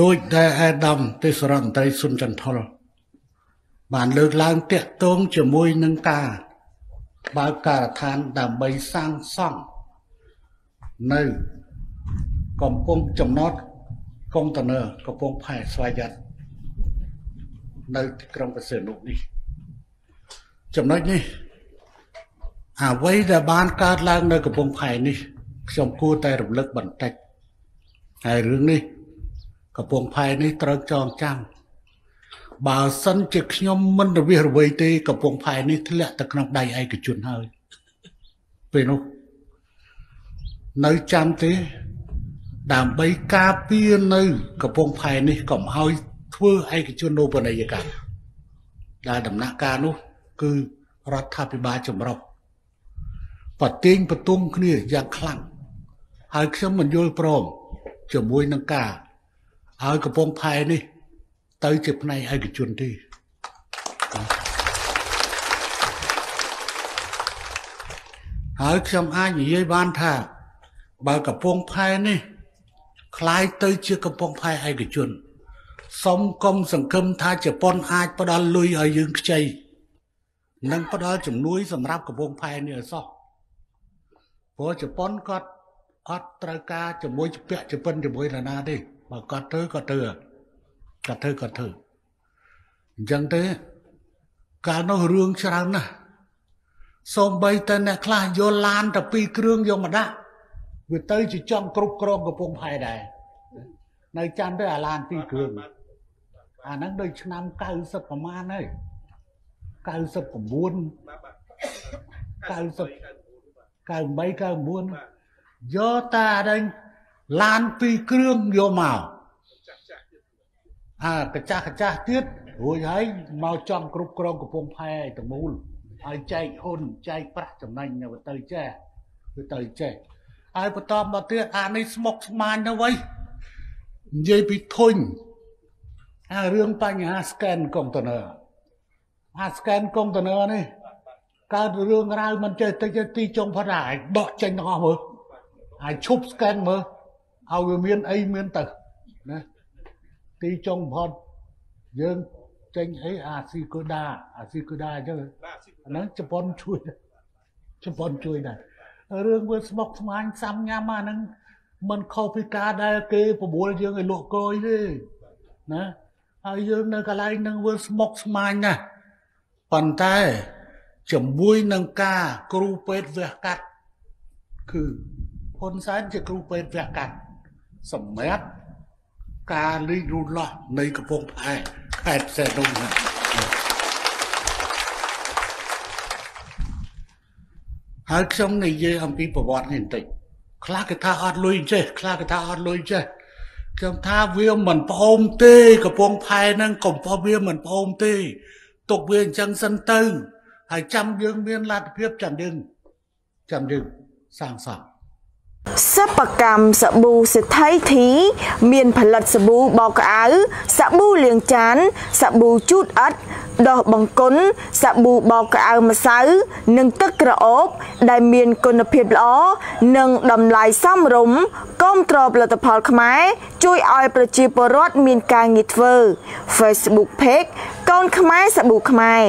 ដោយដែលអាដាមទេសរដ្ឋមន្ត្រីសុនចន្ទថុលបានលើកឡើងតាក់ទងជាមួយនឹងការបើកការដ្ឋានដើម្បីសាងសង់នៅកំពង់ចំណត់កុងតឺន័រកំពង់ផែស្វយ័តនៅទីក្រុងបរសេនុនេះ ចំណុចនេះអ្វីដែលបានកើតឡើងនៅកំពង់ផែនេះ ខ្ញុំគួរតែរំលឹកបន្តិចហើយរឿងនេះ កំពង់ផែនេះត្រូវចងចាំបើសិនជាខ្ញុំមិនរវិះរវៃទេកំពង់ផែនេះធ្លាក់ទៅក្នុងដៃឯកជនហើយពេលនោះនៅចាំទេ ដើម្បីការពារនៅកំពង់ផែនេះកុំឲ្យធ្វើឯកជននូបនីយកម្មដែលដំណាក់កាលនោះ គឺរដ្ឋាភិបាលចម្រុះប្រទៀងបទុំគ្នាយ៉ាងខ្លាំងហើយខ្ញុំមិនយល់ព្រមជាមួយនឹងការ ឲ្យកំពង់ផែនេះ ទៅជាផ្នែកឯកជនទេហើយខ្ញុំអាចនិយាយបានថា បើកំពង់ផែនេះคล้ายទៅជាកំពង់ផែឯកជនសុំកុំសង្ឃឹមថាជប៉ុនអាចផ្ដល់លុយឲ្យយើងខ្ចីនិងផ្ដល់ជំនួយសម្រាប់កំពង់ផែនេះឲ្យសោះព្រោះជប៉ុនគាត់អត់ត្រូវការជាមួយពាក់ជប៉ុនជាមួយនរណាទេ បើគាត់ធ្វើគាត់ធ្វើគាត់ធ្វើគាត់ធ្វើអញ្ចឹងទេកាលនោះរឿងច្រើនណាស់សូម្បីតែអ្នកខ្លះយកឡានតែពីរគ្រឿងយកមកដាក់វាទៅជាចង់គ្រប់គ្រងកំពង់ផែដែរនៅចាំទៅអាឡានពីរគ្រឿងអាហ្នឹងដូចឆ្នាំ90ប្រហែលហើយ99 90 98 99យកតាដេញ ឡានពីរគ្រឿងយកមកអាកចាស់កចាស់ទៀតរួចហើយមកចង់គ្រប់គ្រងកំពង់ផែឲ្យទាំងមូលហើយចែកហ៊ុនចែកប្រាក់ចំណេញទៅចេះទៅទៅចេះហើយបន្តមកទៀតអានេះស្មុកស្មាញទៅវិញនិយាយពីធុញអារឿងបញ្ហា scan កុងតឺន័រអា scan កុងតឺន័រនេះកើតរឿងរ៉ាវមិនចេះតិចទីចុងផុតហើយដកចេញទាំងអស់មើលហើយឈប់ scan មើល ឲ្យវាមានអីមានទៅណាទីចុងផុតយើងចេញអីអាស៊ីកូដាអាស៊ីកូដាអញ្ចឹងអាហ្នឹងជប៉ុនជួយជប៉ុនជួយដែររឿងវាស្មុកស្មាញសាំញ៉ាំអាហ្នឹងមិនខុសពីការដែលគេប្រមូលយើងឲ្យលក់កយទេណាហើយយើងនៅកន្លែងហ្នឹងវាស្មុកស្មាញណាស់ប៉ុន្តែជាមួយនឹងការគ្រូពេទ្យវះកាត់គឺហ៊ុនសែនជាគ្រូពេទ្យវះកាត់ សម្រាប់ការលីករូតលាស់នៃកំពង់ផែខេត្តផ្សេងនោះណាហើយខ្ញុំនិយាយអំពីប្រវត្តិនេះបន្តិចខ្លះគេថាអត់លុយចេះខ្លះគេថាអត់លុយចេះខ្ញុំថាវាមិនផ្អូមទេកំពង់ផែហ្នឹងកំពស់វាមិនផ្អូមទេទុកវាអញ្ចឹងសិនទៅហើយចាំយើងមានលទ្ធភាពចាំយើងចាំយើងសាងសង់ សិប្បកម្មសាប៊ូសេដ្ឋីធី មានផលិតសាប៊ូបោកក្អៅសាប៊ូលាងចានសាប៊ូជូតអិតដោះបង្គន់សាប៊ូបោកក្អៅម្សៅ និងទឹកក្រអូប ដែលមានគុណភាពល្អនិងតម្លៃសមរម្យគាំទ្រផលិតផលខ្មែរជួយឲ្យប្រជាពលរដ្ឋមានការងារធ្វើ Facebook Page កូនខ្មែរសាប៊ូខ្មែរ